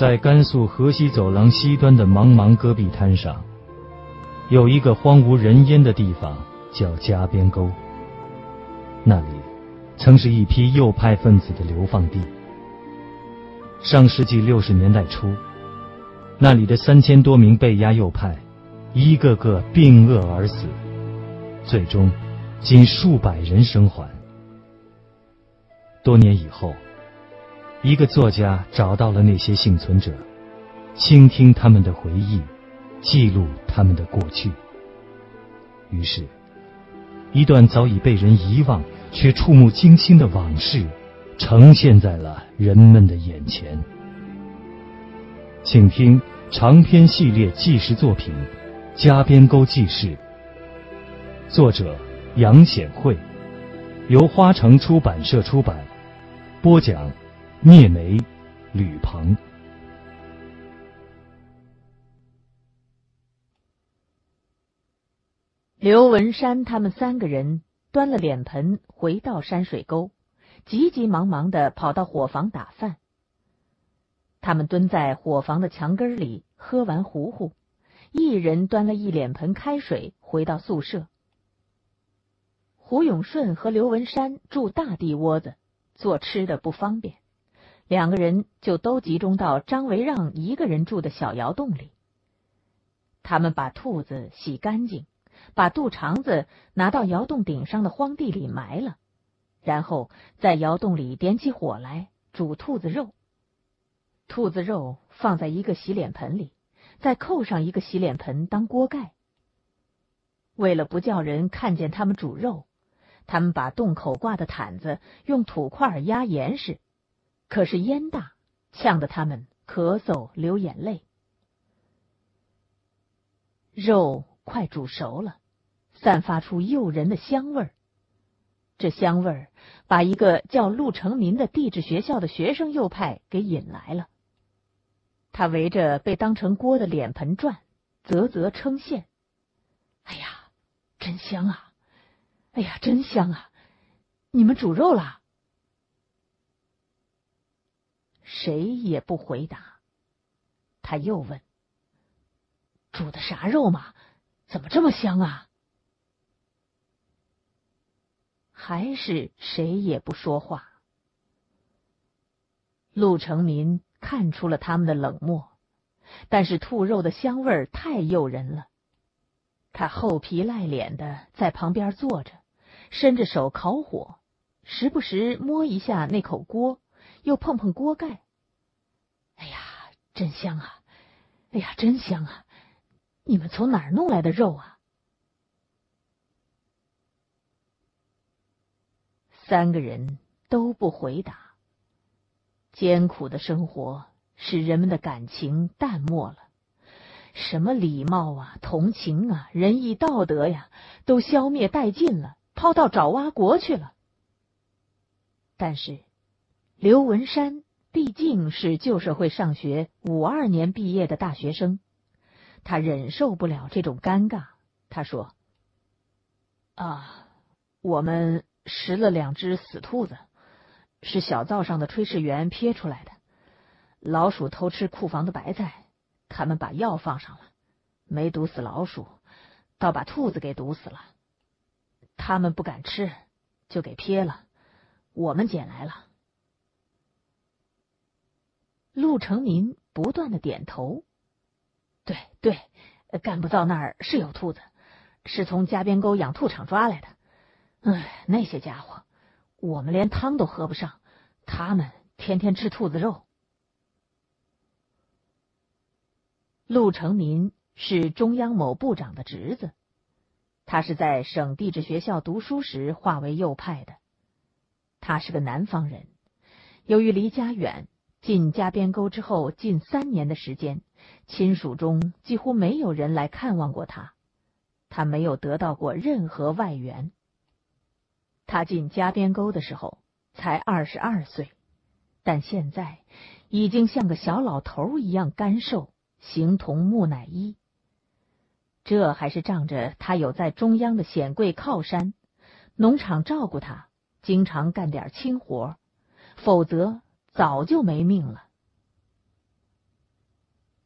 在甘肃河西走廊西端的茫茫戈壁滩上，有一个荒无人烟的地方，叫加边沟。那里曾是一批右派分子的流放地。上世纪六十年代初，那里的三千多名被押右派，一个个病饿而死，最终仅数百人生还。多年以后，一个作家找到了那些幸存者，倾听他们的回忆，记录他们的过去。于是，一段早已被人遗忘却触目惊心的往事。呈现在了人们的眼前，请听长篇系列纪实作品《加边沟记事》，作者杨显惠，由花城出版社出版，播讲聂梅、吕鹏。刘文山他们三个人端了脸盆回到山水沟。急急忙忙的跑到伙房打饭。他们蹲在伙房的墙根里喝完糊糊，一人端了一脸盆开水回到宿舍。胡永顺和刘文山住大地窝子，做吃的不方便，两个人就都集中到张维让一个人住的小窑洞里。他们把兔子洗干净，把肚肠子拿到窑洞顶上的荒地里埋了。然后在窑洞里点起火来煮兔子肉，兔子肉放在一个洗脸盆里，再扣上一个洗脸盆当锅盖。为了不叫人看见他们煮肉，他们把洞口挂的毯子用土块压严实，可是烟大，呛得他们咳嗽流眼泪。肉快煮熟了，散发出诱人的香味儿。这香味儿把一个叫陆成民的地质学校的学生右派给引来了。他围着被当成锅的脸盆转，啧啧称羡：“哎呀，真香啊！哎呀，真香啊！你们煮肉了？”谁也不回答。他又问：“煮的啥肉嘛？怎么这么香啊？”还是谁也不说话。陆成民看出了他们的冷漠，但是兔肉的香味太诱人了。他厚皮赖脸的在旁边坐着，伸着手烤火，时不时摸一下那口锅，又碰碰锅盖。哎呀，真香啊！哎呀，真香啊！你们从哪儿弄来的肉啊？三个人都不回答。艰苦的生活使人们的感情淡漠了，什么礼貌啊、同情啊、仁义道德呀，都消灭殆尽了，抛到爪哇国去了。但是，刘文山毕竟是旧社会上学五二年毕业的大学生，他忍受不了这种尴尬。他说：“啊，我们。”拾了两只死兔子，是小灶上的炊事员撇出来的。老鼠偷吃库房的白菜，他们把药放上了，没毒死老鼠，倒把兔子给毒死了。他们不敢吃，就给撇了。我们捡来了。陆成民不断的点头，对对，干部灶那儿是有兔子，是从加边沟养兔场抓来的。哎，那些家伙，我们连汤都喝不上，他们天天吃兔子肉。陆成民是中央某部长的侄子，他是在省地质学校读书时化为右派的。他是个南方人，由于离家远，进加边沟之后近三年的时间，亲属中几乎没有人来看望过他，他没有得到过任何外援。他进加边沟的时候才二十二岁，但现在已经像个小老头一样干瘦，形同木乃伊。这还是仗着他有在中央的显贵靠山，农场照顾他，经常干点轻活，否则早就没命了。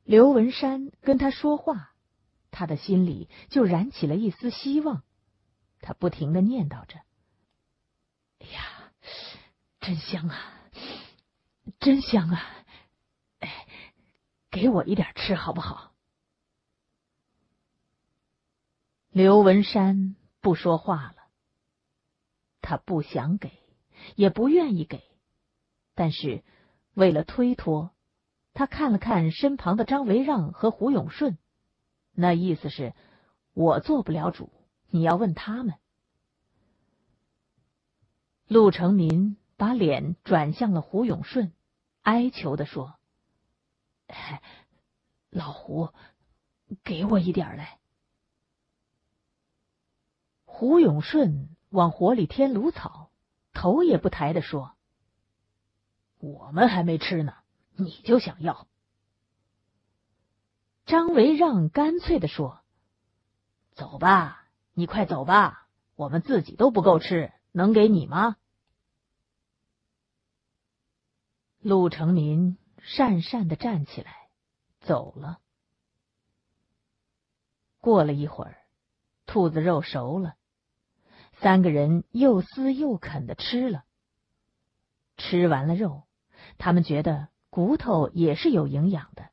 刘文山跟他说话，他的心里就燃起了一丝希望。他不停的念叨着：“哎呀，真香啊，真香啊！哎，给我一点吃好不好？”刘文山不说话了，他不想给，也不愿意给，但是为了推脱。他看了看身旁的张维让和胡永顺，那意思是，我做不了主，你要问他们。陆成民把脸转向了胡永顺，哀求的说：“老胡，给我一点来。”胡永顺往火里添芦草，头也不抬的说：“我们还没吃呢。”你就想要？张维让干脆的说：“走吧，你快走吧，我们自己都不够吃，能给你吗？”陆成民讪讪的站起来，走了。过了一会儿，兔子肉熟了，三个人又撕又啃的吃了。吃完了肉，他们觉得。骨头也是有营养的，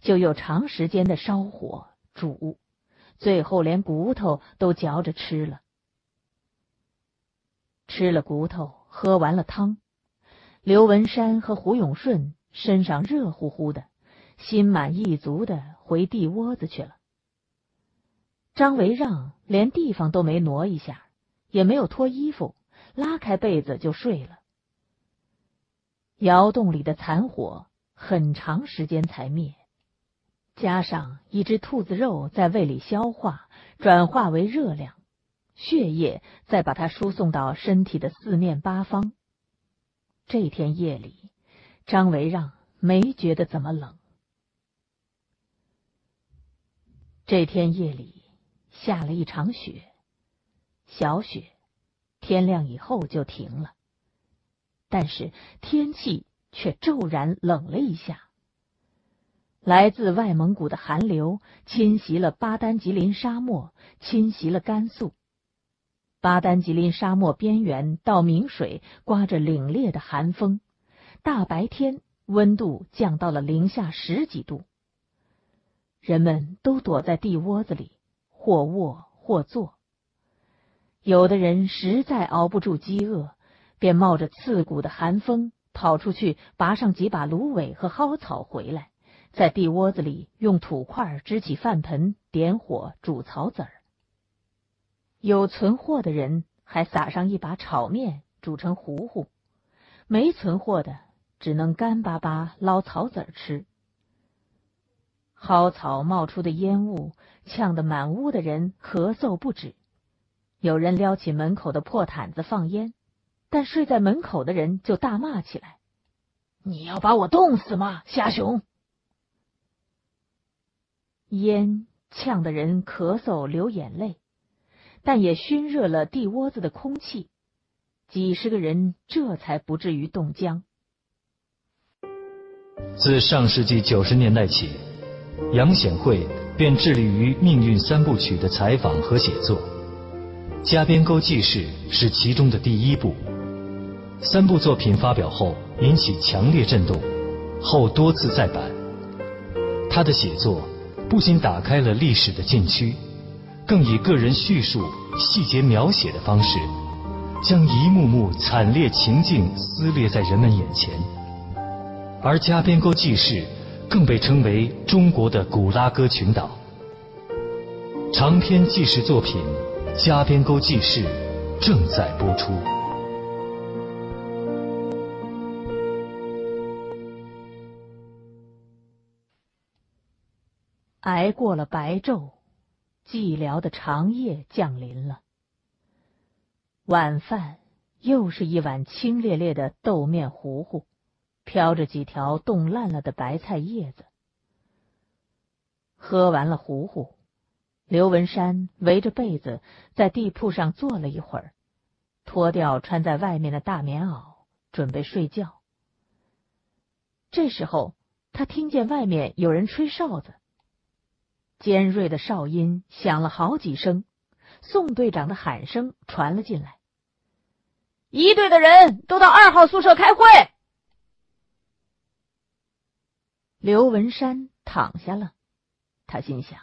就又长时间的烧火煮，最后连骨头都嚼着吃了。吃了骨头，喝完了汤，刘文山和胡永顺身上热乎乎的，心满意足的回地窝子去了。张维让连地方都没挪一下，也没有脱衣服，拉开被子就睡了。窑洞里的残火很长时间才灭，加上一只兔子肉在胃里消化，转化为热量，血液再把它输送到身体的四面八方。这天夜里，张维让没觉得怎么冷。这天夜里下了一场雪，小雪，天亮以后就停了。但是天气却骤然冷了一下。来自外蒙古的寒流侵袭了巴丹吉林沙漠，侵袭了甘肃。巴丹吉林沙漠边缘到明水，刮着凛冽的寒风，大白天温度降到了零下十几度。人们都躲在地窝子里，或卧或坐。有的人实在熬不住饥饿。便冒着刺骨的寒风跑出去，拔上几把芦苇和蒿草回来，在地窝子里用土块支起饭盆，点火煮草籽儿。有存货的人还撒上一把炒面，煮成糊糊；没存货的只能干巴巴捞草籽儿吃。蒿草冒出的烟雾呛得满屋的人咳嗽不止，有人撩起门口的破毯子放烟。但睡在门口的人就大骂起来：“你要把我冻死吗，瞎熊！”烟呛得人咳嗽流眼泪，但也熏热了地窝子的空气，几十个人这才不至于冻僵。自上世纪九十年代起，杨显惠便致力于《命运三部曲》的采访和写作，《加边沟记事》是其中的第一部。三部作品发表后引起强烈震动，后多次再版。他的写作不仅打开了历史的禁区，更以个人叙述、细节描写的方式，将一幕幕惨烈情境撕裂在人们眼前。而加边沟记事更被称为中国的古拉格群岛。长篇纪实作品《加边沟记事》正在播出。挨过了白昼，寂寥的长夜降临了。晚饭又是一碗清冽冽的豆面糊糊，飘着几条冻烂了的白菜叶子。喝完了糊糊，刘文山围着被子在地铺上坐了一会儿，脱掉穿在外面的大棉袄，准备睡觉。这时候，他听见外面有人吹哨子，尖锐的哨音响了好几声，宋队长的喊声传了进来：“一队的人都到二号宿舍开会。”刘文山躺下了，他心想：“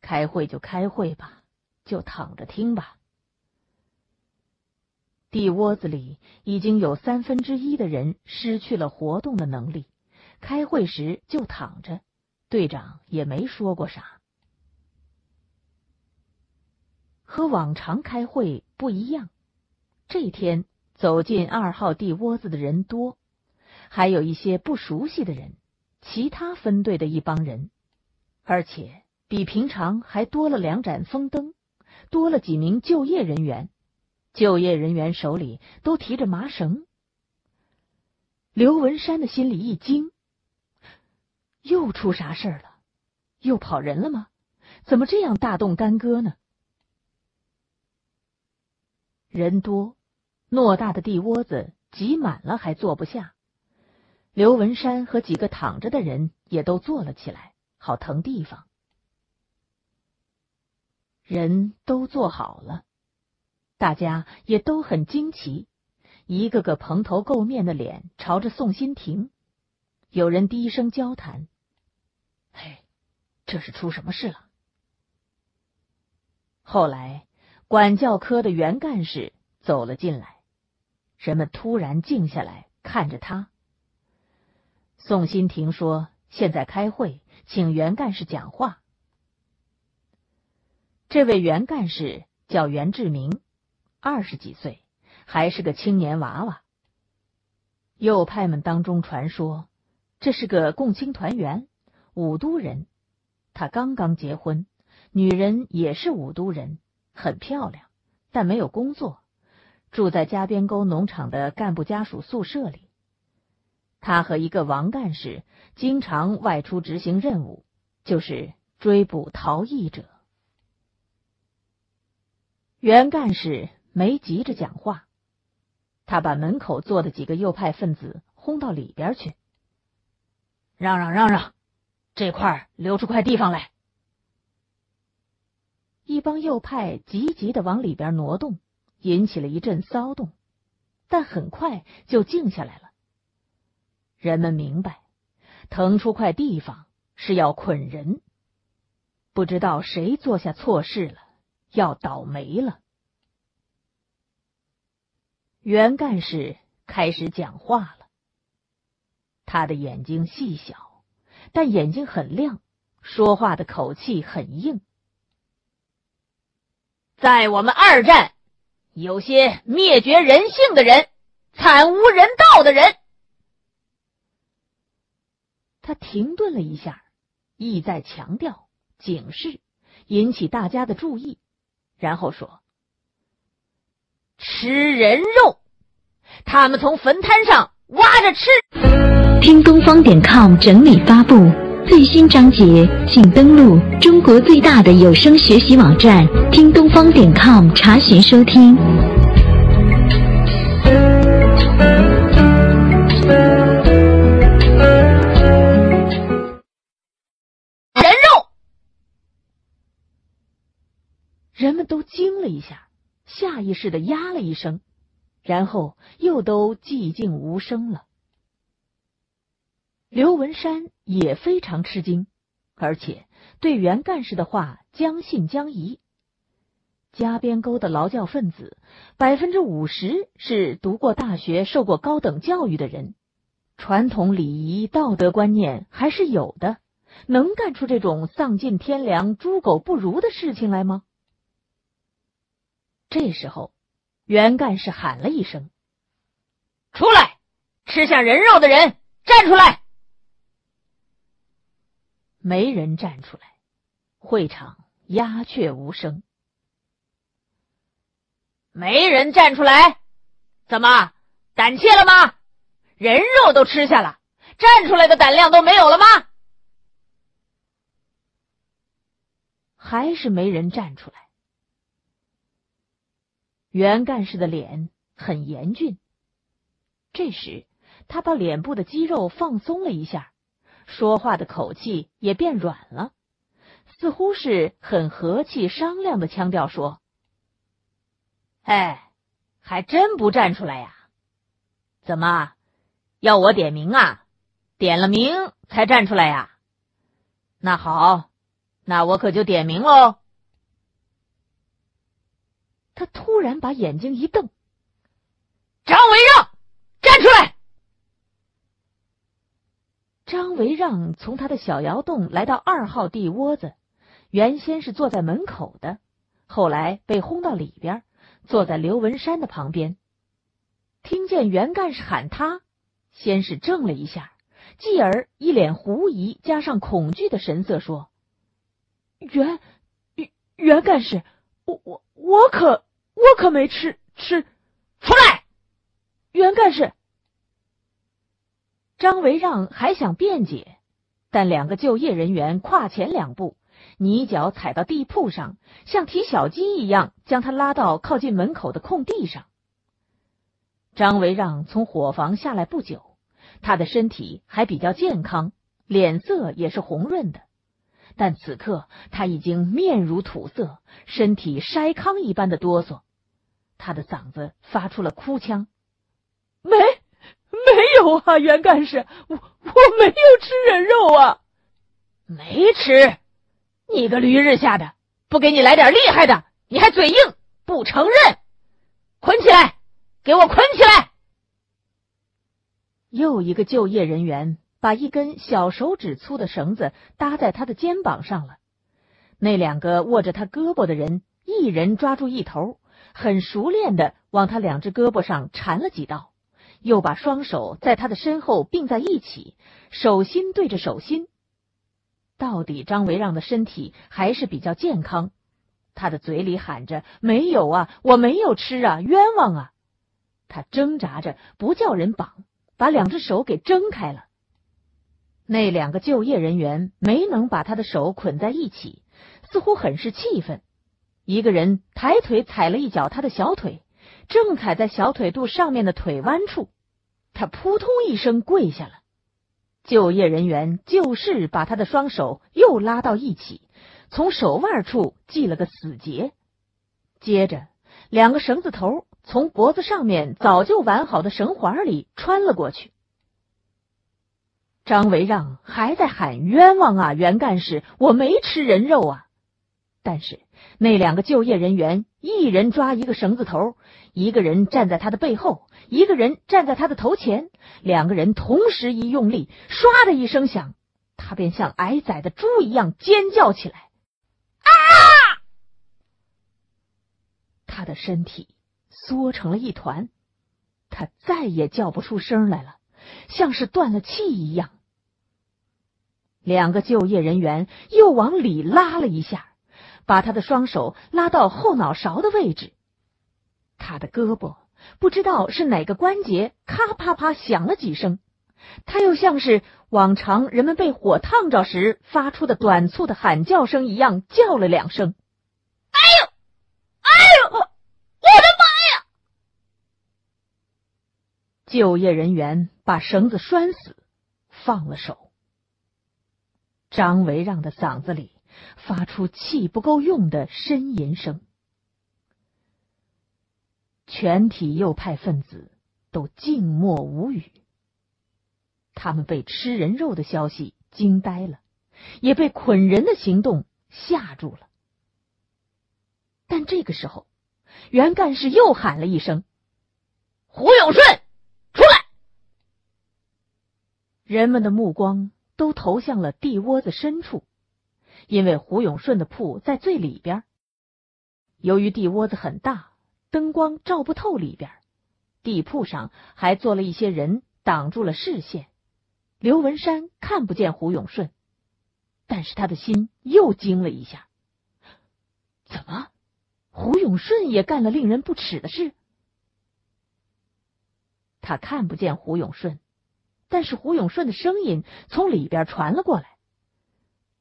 开会就开会吧，就躺着听吧。”地窝子里已经有三分之一的人失去了活动的能力，开会时就躺着，队长也没说过啥。和往常开会不一样，这天走进二号地窝子的人多，还有一些不熟悉的人。其他分队的一帮人，而且比平常还多了两盏风灯，多了几名就业人员。就业人员手里都提着麻绳。刘文山的心里一惊，又出啥事儿了？又跑人了吗？怎么这样大动干戈呢？人多，偌大的地窝子挤满了，还坐不下。刘文山和几个躺着的人也都坐了起来，好腾地方。人都坐好了，大家也都很惊奇，一个个蓬头垢面的脸朝着宋新亭。有人低声交谈：“嘿，这是出什么事了？”后来，管教科的袁干事走了进来，人们突然静下来看着他。宋新亭说：“现在开会，请袁干事讲话。”这位袁干事叫袁志明，二十几岁，还是个青年娃娃。右派们当中传说，这是个共青团员，武都人。他刚刚结婚，女人也是武都人，很漂亮，但没有工作，住在加边沟农场的干部家属宿舍里。他和一个王干事经常外出执行任务，就是追捕逃逸者。袁干事没急着讲话，他把门口坐的几个右派分子轰到里边去，让让让让，这块留出块地方来。一帮右派急急的往里边挪动，引起了一阵骚动，但很快就静下来了。人们明白，腾出块地方是要捆人。不知道谁做下错事了，要倒霉了。袁干事开始讲话了，他的眼睛细小，但眼睛很亮，说话的口气很硬。在我们二战，有些灭绝人性的人，惨无人道的人。他停顿了一下，意在强调、警示，引起大家的注意，然后说：“吃人肉，他们从坟滩上挖着吃。”听东方点 com 整理发布最新章节，请登录中国最大的有声学习网站听东方点 com 查询收听。人肉，人们都惊了一下，下意识的呀了一声，然后又都寂静无声了。刘文山也非常吃惊，而且对袁干事的话将信将疑。加边沟的劳教分子，百分之五十是读过大学、受过高等教育的人，传统礼仪、道德观念还是有的，能干出这种丧尽天良、猪狗不如的事情来吗？这时候，袁干事喊了一声：“出来！吃下人肉的人站出来！”没人站出来，会场鸦雀无声。没人站出来，怎么胆怯了吗？人肉都吃下了，站出来的胆量都没有了吗？还是没人站出来。袁干事的脸很严峻。这时，他把脸部的肌肉放松了一下，说话的口气也变软了，似乎是很和气商量的腔调说：“哎，还真不站出来呀？怎么要我点名啊？点了名才站出来呀？那好，那我可就点名喽。”他突然把眼睛一瞪：“张维让，站出来！”张维让从他的小窑洞来到二号地窝子，原先是坐在门口的，后来被轰到里边，坐在刘文山的旁边。听见袁干事喊他，先是怔了一下，继而一脸狐疑加上恐惧的神色说：“袁袁袁干事，我我我可。”我可没吃吃，出来！袁干事，张维让还想辩解，但两个就业人员跨前两步，泥脚踩到地铺上，像提小鸡一样，将他拉到靠近门口的空地上。张维让从伙房下来不久，他的身体还比较健康，脸色也是红润的。但此刻他已经面如土色，身体筛糠一般的哆嗦。他的嗓子发出了哭腔：“没，没有啊，袁干事，我我没有吃人肉啊，没吃，你个驴日下的，不给你来点厉害的，你还嘴硬不承认？捆起来，给我捆起来！”又一个就业人员把一根小手指粗的绳子搭在他的肩膀上了，那两个握着他胳膊的人，一人抓住一头。很熟练的往他两只胳膊上缠了几道，又把双手在他的身后并在一起，手心对着手心。到底张维让的身体还是比较健康，他的嘴里喊着：“没有啊，我没有吃啊，冤枉啊！”他挣扎着不叫人绑，把两只手给挣开了。那两个就业人员没能把他的手捆在一起，似乎很是气愤。一个人抬腿踩了一脚他的小腿，正踩在小腿肚上面的腿弯处，他扑通一声跪下了。就业人员就是把他的双手又拉到一起，从手腕处系了个死结，接着两个绳子头从脖子上面早就完好的绳环里穿了过去。张维让还在喊冤枉啊，袁干事，我没吃人肉啊，但是。那两个就业人员，一人抓一个绳子头，一个人站在他的背后，一个人站在他的头前，两个人同时一用力，唰的一声响，他便像挨宰的猪一样尖叫起来，啊！他的身体缩成了一团，他再也叫不出声来了，像是断了气一样。两个就业人员又往里拉了一下。把他的双手拉到后脑勺的位置，他的胳膊不知道是哪个关节，咔啪啪响了几声，他又像是往常人们被火烫着时发出的短促的喊叫声一样叫了两声：“哎呦，哎呦，我的妈呀！”就业人员把绳子拴死，放了手。张维让的嗓子里。发出气不够用的呻吟声，全体右派分子都静默无语。他们被吃人肉的消息惊呆了，也被捆人的行动吓住了。但这个时候，袁干事又喊了一声：“胡永顺，出来！”人们的目光都投向了地窝子深处。因为胡永顺的铺在最里边，由于地窝子很大，灯光照不透里边，地铺上还坐了一些人，挡住了视线。刘文山看不见胡永顺，但是他的心又惊了一下：怎么，胡永顺也干了令人不齿的事？他看不见胡永顺，但是胡永顺的声音从里边传了过来。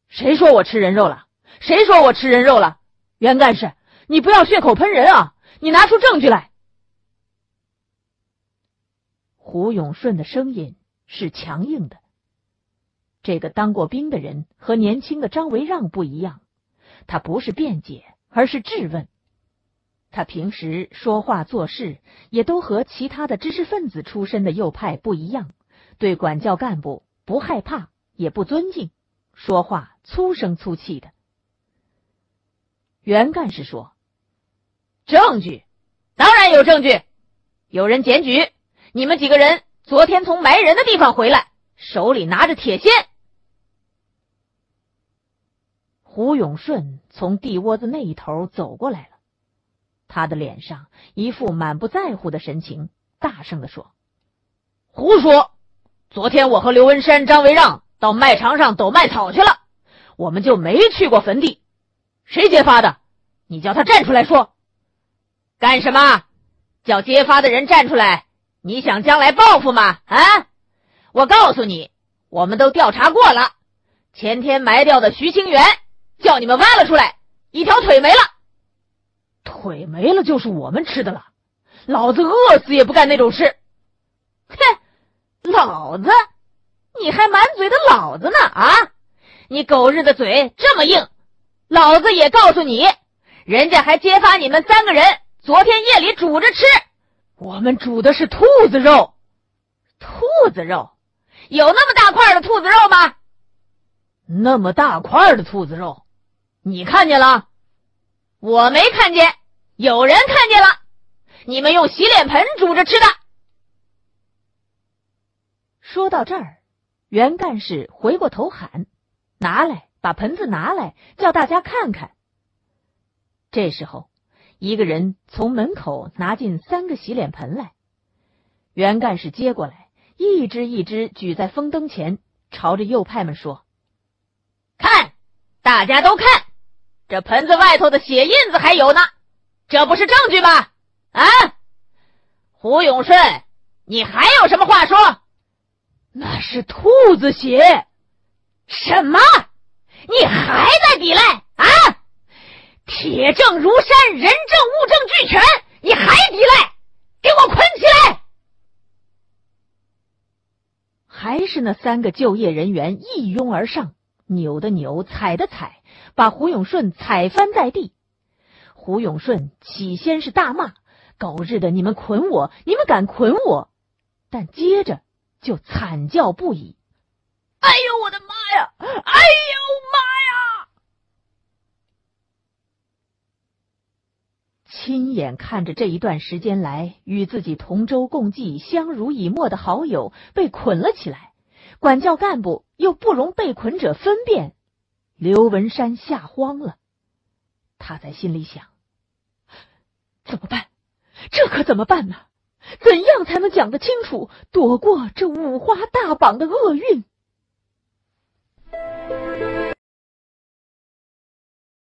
谁说我吃人肉了？谁说我吃人肉了？袁干事，你不要血口喷人啊！你拿出证据来。胡永顺的声音是强硬的。这个当过兵的人和年轻的张维让不一样，他不是辩解，而是质问。他平时说话做事也都和其他的知识分子出身的右派不一样，对管教干部不害怕也不尊敬，说话粗声粗气的。袁干事说：“证据，当然有证据。有人检举，你们几个人昨天从埋人的地方回来，手里拿着铁锨。”胡永顺从地窝子那一头走过来了，他的脸上一副满不在乎的神情，大声的说：“胡说！昨天我和刘文山、张维让到麦场上抖麦草去了，我们就没去过坟地。”谁揭发的？你叫他站出来说。干什么？叫揭发的人站出来？你想将来报复吗？啊！我告诉你，我们都调查过了。前天埋掉的徐清源，叫你们挖了出来，一条腿没了。腿没了就是我们吃的了。老子饿死也不干那种事。哼，老子，你还满嘴的老子呢啊！你狗日的嘴这么硬！老子也告诉你，人家还揭发你们三个人昨天夜里煮着吃，我们煮的是兔子肉。兔子肉，有那么大块的兔子肉吗？那么大块的兔子肉，你看见了？我没看见，有人看见了。你们用洗脸盆煮着吃的。说到这儿，袁干事回过头喊：“拿来！”把盆子拿来，叫大家看看。这时候，一个人从门口拿进三个洗脸盆来，袁干事接过来，一只一只举在风灯前，朝着右派们说：“看，大家都看，这盆子外头的血印子还有呢，这不是证据吗？啊，胡永顺，你还有什么话说？那是兔子血，什么？”你还在抵赖啊？铁证如山，人证物证俱全，你还抵赖？给我捆起来！还是那三个就业人员一拥而上，扭的扭，踩的踩，把胡永顺踩翻在地。胡永顺起先是大骂：“狗日的，你们捆我，你们敢捆我！”但接着就惨叫不已：“哎呦，我的妈呀！哎呦！”亲眼看着这一段时间来与自己同舟共济、相濡以沫的好友被捆了起来，管教干部又不容被捆者分辨，刘文山吓慌了。他在心里想：怎么办？这可怎么办呢？怎样才能讲得清楚，躲过这五花大绑的厄运？